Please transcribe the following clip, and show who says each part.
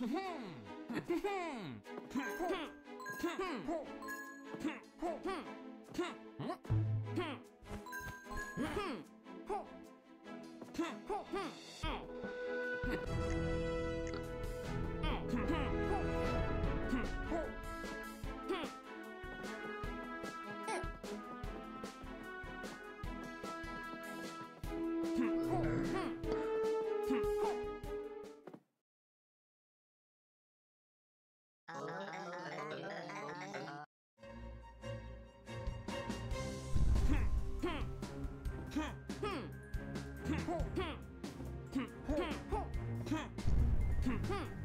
Speaker 1: Hmm. Hmm. Hmm. hmm.